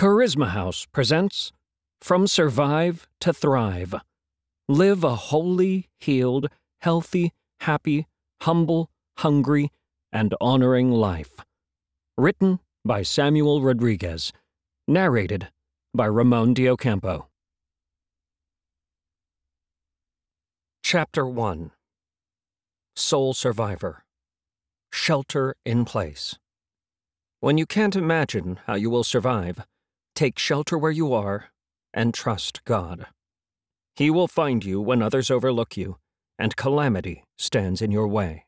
Charisma House presents From Survive to Thrive. Live a holy, healed, healthy, happy, humble, hungry, and honoring life. Written by Samuel Rodriguez. Narrated by Ramon de Ocampo. Chapter 1 Soul Survivor Shelter in Place. When you can't imagine how you will survive, take shelter where you are and trust God. He will find you when others overlook you and calamity stands in your way.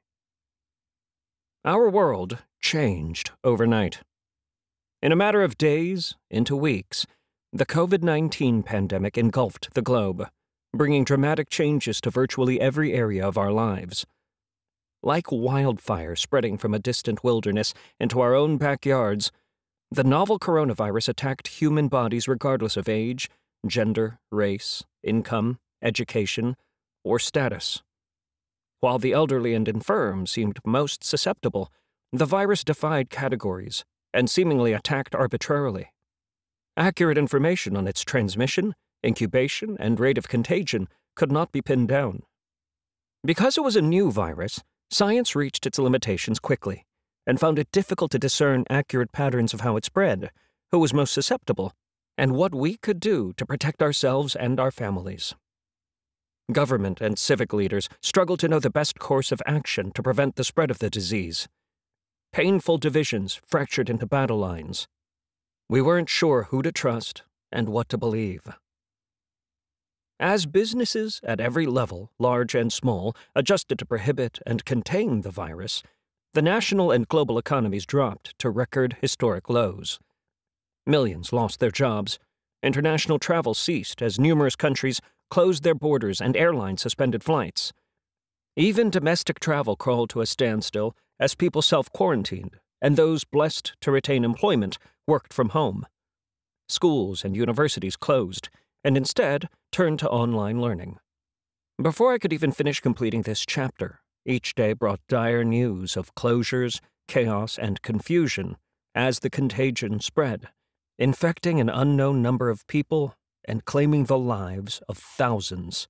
Our world changed overnight. In a matter of days into weeks, the COVID 19 pandemic engulfed the globe, bringing dramatic changes to virtually every area of our lives. Like wildfire spreading from a distant wilderness into our own backyards, the novel coronavirus attacked human bodies regardless of age, gender, race, income, education, or status. While the elderly and infirm seemed most susceptible, the virus defied categories and seemingly attacked arbitrarily. Accurate information on its transmission, incubation, and rate of contagion could not be pinned down. Because it was a new virus, science reached its limitations quickly and found it difficult to discern accurate patterns of how it spread, who was most susceptible, and what we could do to protect ourselves and our families. Government and civic leaders struggled to know the best course of action to prevent the spread of the disease. Painful divisions fractured into battle lines. We weren't sure who to trust and what to believe. As businesses at every level, large and small, adjusted to prohibit and contain the virus, the national and global economies dropped to record historic lows. Millions lost their jobs. International travel ceased as numerous countries closed their borders and airlines suspended flights. Even domestic travel crawled to a standstill as people self quarantined, and those blessed to retain employment worked from home. Schools and universities closed, and instead turned to online learning. Before I could even finish completing this chapter, each day brought dire news of closures, chaos, and confusion as the contagion spread, infecting an unknown number of people and claiming the lives of thousands.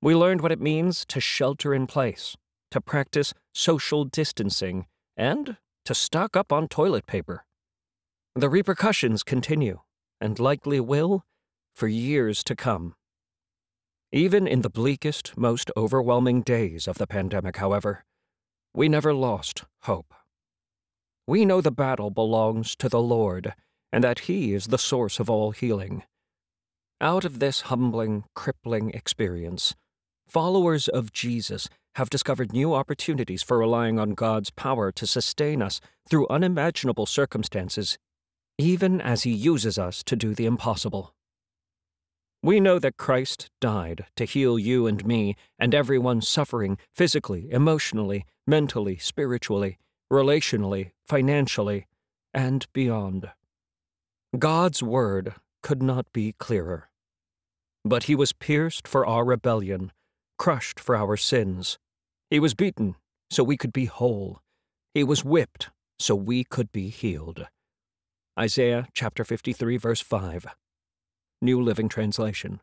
We learned what it means to shelter in place, to practice social distancing, and to stock up on toilet paper. The repercussions continue, and likely will, for years to come. Even in the bleakest, most overwhelming days of the pandemic, however, we never lost hope. We know the battle belongs to the Lord, and that He is the source of all healing. Out of this humbling, crippling experience, followers of Jesus have discovered new opportunities for relying on God's power to sustain us through unimaginable circumstances, even as He uses us to do the impossible. We know that Christ died to heal you and me and everyone suffering physically, emotionally, mentally, spiritually, relationally, financially, and beyond. God's word could not be clearer. But he was pierced for our rebellion, crushed for our sins. He was beaten so we could be whole. He was whipped so we could be healed. Isaiah chapter 53 verse 5. New Living Translation.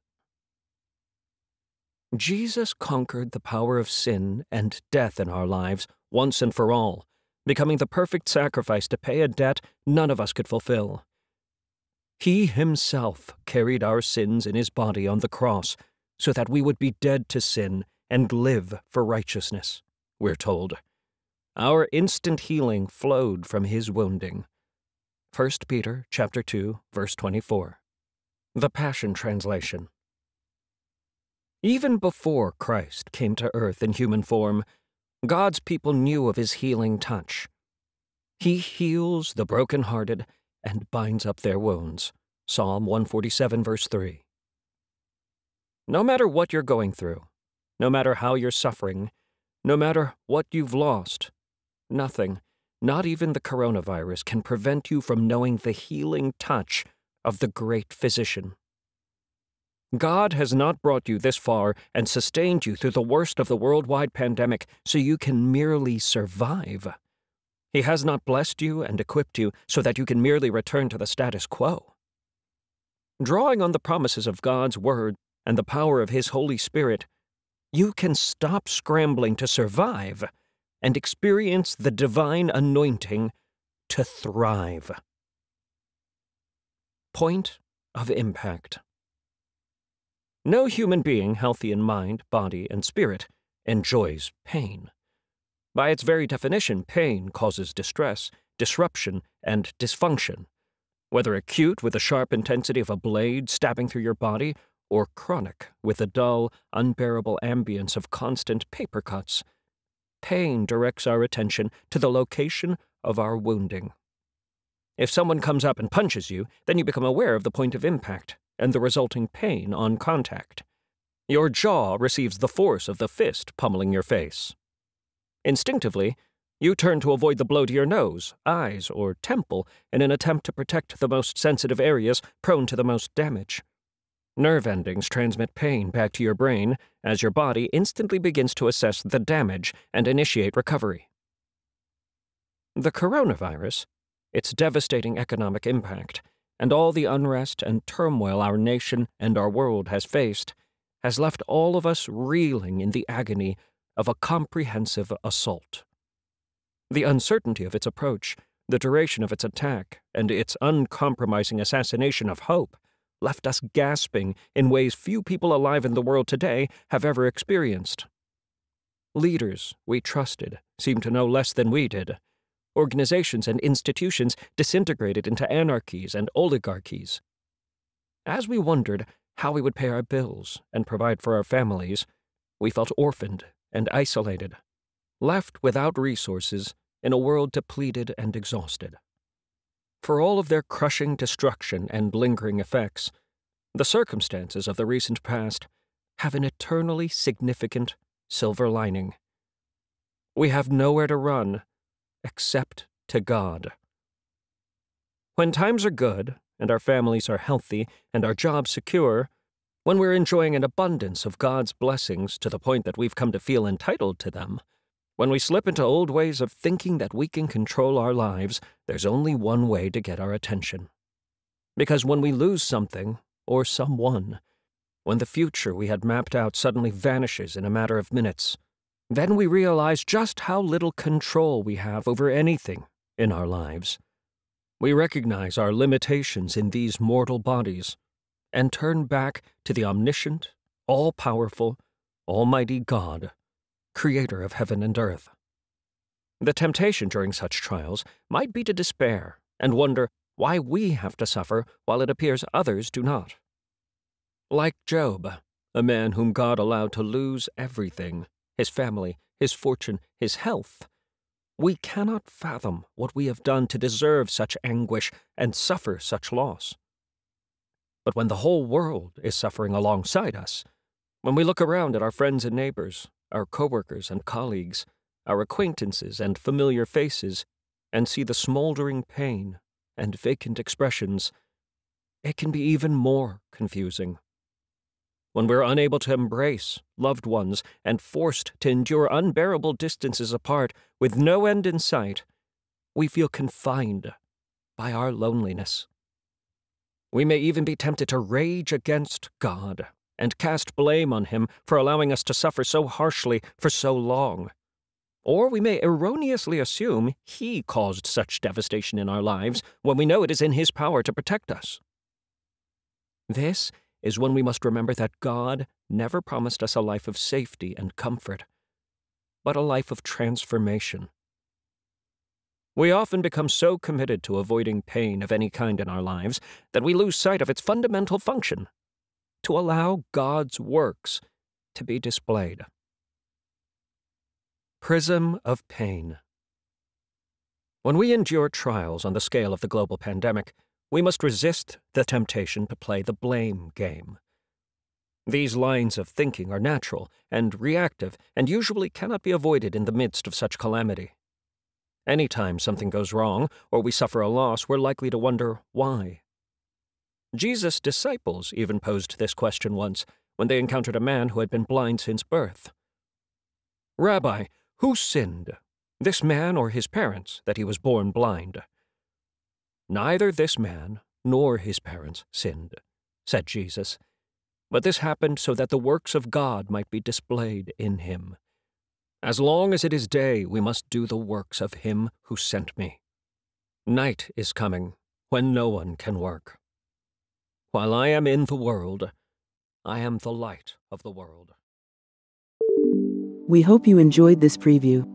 Jesus conquered the power of sin and death in our lives once and for all, becoming the perfect sacrifice to pay a debt none of us could fulfill. He himself carried our sins in his body on the cross so that we would be dead to sin and live for righteousness, we're told. Our instant healing flowed from his wounding. 1 Peter chapter 2 verse 24. The Passion Translation. Even before Christ came to earth in human form, God's people knew of his healing touch. He heals the broken-hearted and binds up their wounds. Psalm 147, verse 3. No matter what you're going through, no matter how you're suffering, no matter what you've lost, nothing, not even the coronavirus, can prevent you from knowing the healing touch of the great physician. God has not brought you this far and sustained you through the worst of the worldwide pandemic so you can merely survive. He has not blessed you and equipped you so that you can merely return to the status quo. drawing on the promises of God's Word and the power of His Holy Spirit, you can stop scrambling to survive and experience the divine anointing to thrive. Point of impact. No human being healthy in mind, body, and spirit enjoys pain. By its very definition, pain causes distress, disruption, and dysfunction. Whether acute with the sharp intensity of a blade stabbing through your body, or chronic with the dull, unbearable ambience of constant paper cuts, pain directs our attention to the location of our wounding. If someone comes up and punches you, then you become aware of the point of impact and the resulting pain on contact. Your jaw receives the force of the fist pummeling your face. Instinctively, you turn to avoid the blow to your nose, eyes, or temple in an attempt to protect the most sensitive areas prone to the most damage. Nerve endings transmit pain back to your brain as your body instantly begins to assess the damage and initiate recovery. The coronavirus, its devastating economic impact, and all the unrest and turmoil our nation and our world has faced, has left all of us reeling in the agony of a comprehensive assault. The uncertainty of its approach, the duration of its attack, and its uncompromising assassination of hope left us gasping in ways few people alive in the world today have ever experienced. Leaders we trusted seemed to know less than we did. Organizations and institutions disintegrated into anarchies and oligarchies. As we wondered how we would pay our bills and provide for our families, we felt orphaned and isolated, left without resources in a world depleted and exhausted. For all of their crushing destruction and lingering effects, the circumstances of the recent past have an eternally significant silver lining. We have nowhere to run except to God. When times are good, and our families are healthy, and our jobs secure, when we're enjoying an abundance of God's blessings to the point that we've come to feel entitled to them, when we slip into old ways of thinking that we can control our lives, there's only one way to get our attention. Because when we lose something, or someone, when the future we had mapped out suddenly vanishes in a matter of minutes, then we realize just how little control we have over anything in our lives. We recognize our limitations in these mortal bodies and turn back to the omniscient, all powerful, almighty God creator of heaven and earth. The temptation during such trials might be to despair and wonder why we have to suffer while it appears others do not. Like Job, a man whom God allowed to lose everything his family, his fortune, his health we cannot fathom what we have done to deserve such anguish and suffer such loss. But when the whole world is suffering alongside us, when we look around at our friends and neighbors, our coworkers and colleagues, our acquaintances and familiar faces, and see the smoldering pain and vacant expressions, it can be even more confusing. When we're unable to embrace loved ones and forced to endure unbearable distances apart with no end in sight, we feel confined by our loneliness. We may even be tempted to rage against God and cast blame on him for allowing us to suffer so harshly for so long. Or we may erroneously assume he caused such devastation in our lives when we know it is in his power to protect us. This is when we must remember that God never promised us a life of safety and comfort, but a life of transformation. We often become so committed to avoiding pain of any kind in our lives that we lose sight of its fundamental function to allow God's works to be displayed. Prism of Pain When we endure trials on the scale of the global pandemic, we must resist the temptation to play the blame game. These lines of thinking are natural and reactive and usually cannot be avoided in the midst of such calamity. Any time something goes wrong or we suffer a loss, we're likely to wonder why. Jesus' disciples even posed this question once when they encountered a man who had been blind since birth. Rabbi, who sinned, this man or his parents, that he was born blind? Neither this man nor his parents sinned, said Jesus, but this happened so that the works of God might be displayed in him. As long as it is day, we must do the works of him who sent me. Night is coming, when no one can work. While I am in the world, I am the light of the world. We hope you enjoyed this preview.